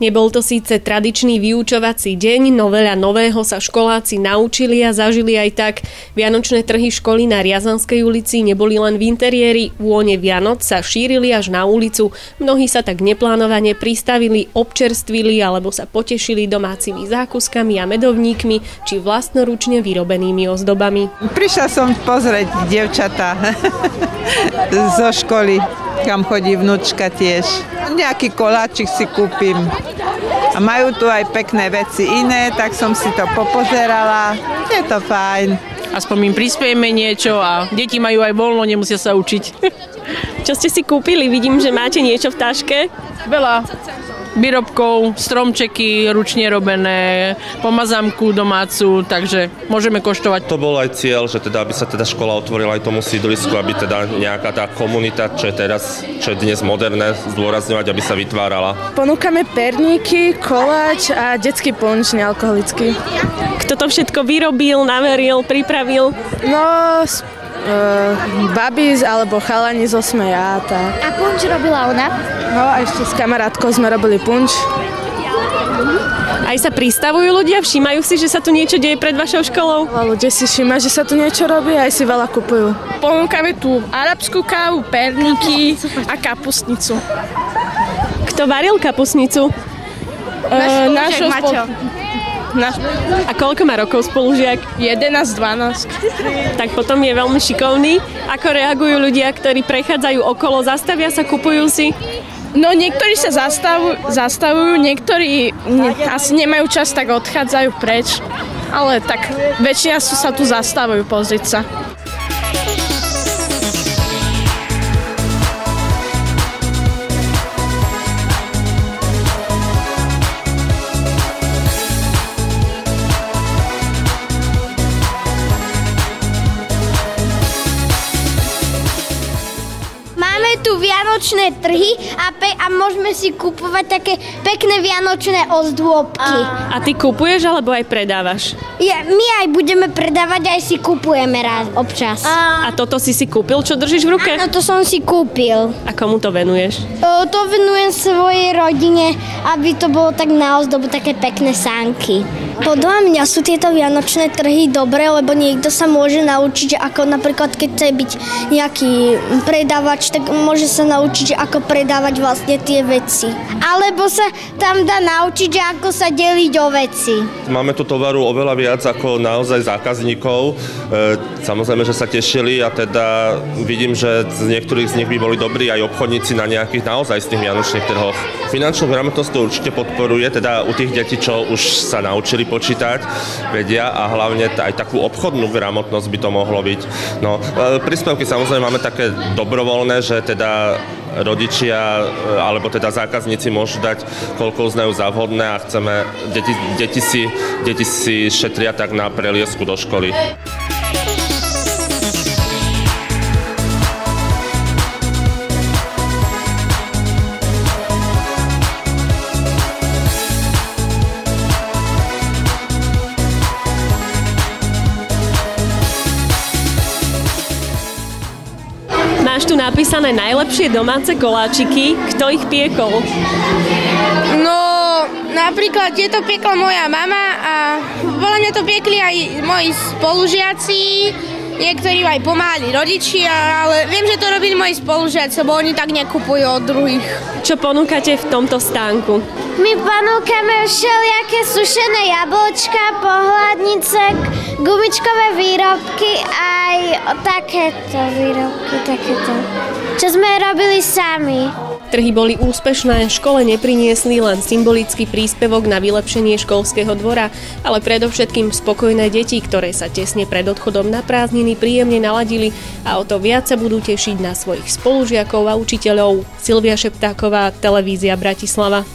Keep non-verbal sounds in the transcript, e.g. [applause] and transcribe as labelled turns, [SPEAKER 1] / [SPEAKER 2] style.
[SPEAKER 1] Nebol to síce tradičný vyučovací deň, no veľa nového sa školáci naučili a zažili aj tak. Vianočné trhy školy na Riazanskej ulici neboli len v interiéri, vône Vianoc sa šírili až na ulicu. Mnohí sa tak neplánovane pristavili, občerstvili alebo sa potešili domácimi zákuskami a medovníkmi či vlastnoručne vyrobenými ozdobami.
[SPEAKER 2] Prišla som pozrieť dievčatá [laughs] zo školy kam chodí vnúčka tiež. Nejaký koláčik si kúpim. A majú tu aj pekné veci iné, tak som si to popozerala. Je to fajn.
[SPEAKER 3] Aspoň im prispiejeme niečo a deti majú aj voľno, nemusia sa učiť.
[SPEAKER 1] Čo ste si kúpili? Vidím, že máte niečo v taške.
[SPEAKER 3] Veľa výrobkov, stromčeky ručne robené, pomazamku domácu, takže môžeme koštovať.
[SPEAKER 4] To bol aj cieľ, že teda, aby sa teda škola otvorila aj tomu sídlisku, aby teda nejaká tá komunita, čo je teraz, čo je dnes moderné, zdôrazňovať, aby sa vytvárala.
[SPEAKER 5] Ponúkame perníky, koláč a detský ponč nealkoholický.
[SPEAKER 1] Kto to všetko vyrobil, naveril, pripravil?
[SPEAKER 5] No, uh, babi alebo chalani zo Smeja. Tak.
[SPEAKER 6] A punč robila ona?
[SPEAKER 5] No a ešte s kamarátkou sme robili punč.
[SPEAKER 1] Aj sa pristavujú ľudia, všímajú si, že sa tu niečo deje pred vašou školou?
[SPEAKER 5] A ľudia si všímajú, že sa tu niečo robí a aj si veľa kupujú.
[SPEAKER 7] Ponúkame tu arabskú kávu, perníky a kapustnicu.
[SPEAKER 1] Kto varil kapustnicu?
[SPEAKER 7] Uh, náš spol-
[SPEAKER 1] na... A koľko má rokov spolužiak?
[SPEAKER 7] 11-12.
[SPEAKER 1] Tak potom je veľmi šikovný. Ako reagujú ľudia, ktorí prechádzajú okolo, zastavia sa, kupujú si?
[SPEAKER 7] No niektorí sa zastavujú, zastavujú niektorí ne, asi nemajú čas, tak odchádzajú preč. Ale tak väčšina sa tu zastavujú pozrieť sa.
[SPEAKER 6] Tu vianočné trhy a, pe- a môžeme si kupovať také pekné vianočné ozdôbky.
[SPEAKER 1] A ty kupuješ alebo aj predávaš?
[SPEAKER 6] Ja, my aj budeme predávať, aj si kupujeme raz občas.
[SPEAKER 1] A, a toto si si kúpil, čo držíš v ruke?
[SPEAKER 6] No to som si kúpil.
[SPEAKER 1] A komu to venuješ?
[SPEAKER 6] O, to venujem svojej rodine, aby to bolo tak na ozdobu také pekné sánky. Podľa mňa sú tieto vianočné trhy dobré, lebo niekto sa môže naučiť, ako napríklad keď chce byť nejaký predávač, tak môže sa naučiť, ako predávať vlastne tie veci. Alebo sa tam dá naučiť, ako sa deliť o veci.
[SPEAKER 4] Máme tu tovaru oveľa viac ako naozaj zákazníkov. E, samozrejme, že sa tešili a teda vidím, že z niektorých z nich by boli dobrí aj obchodníci na nejakých naozaj tých vianočných trhoch. Finančnú gramotnosť to určite podporuje, teda u tých detí, čo už sa naučili počítať, vedia a hlavne aj takú obchodnú gramotnosť by to mohlo byť. No, e, príspevky samozrejme máme také dobrovoľné, že teda rodičia e, alebo teda zákazníci môžu dať, koľko uznajú za vhodné a chceme, deti, deti, si, deti si šetria tak na preliesku do školy.
[SPEAKER 1] Máš tu napísané najlepšie domáce koláčiky. Kto ich piekol?
[SPEAKER 7] No, napríklad je to piekla moja mama a veľa mňa to piekli aj moji spolužiaci, niektorí aj pomáhali rodičia, ale viem, že to robili moji spolužiaci, lebo oni tak nekupujú od druhých.
[SPEAKER 1] Čo ponúkate v tomto stánku?
[SPEAKER 6] My ponúkame všelijaké sušené jablčka, pohľadnice, gumičkové výrobky aj takéto výrobky, takéto. Čo sme robili sami.
[SPEAKER 1] Trhy boli úspešné, škole nepriniesli len symbolický príspevok na vylepšenie školského dvora, ale predovšetkým spokojné deti, ktoré sa tesne pred odchodom na prázdniny príjemne naladili a o to viac sa budú tešiť na svojich spolužiakov a učiteľov. Silvia Šeptáková, Televízia Bratislava.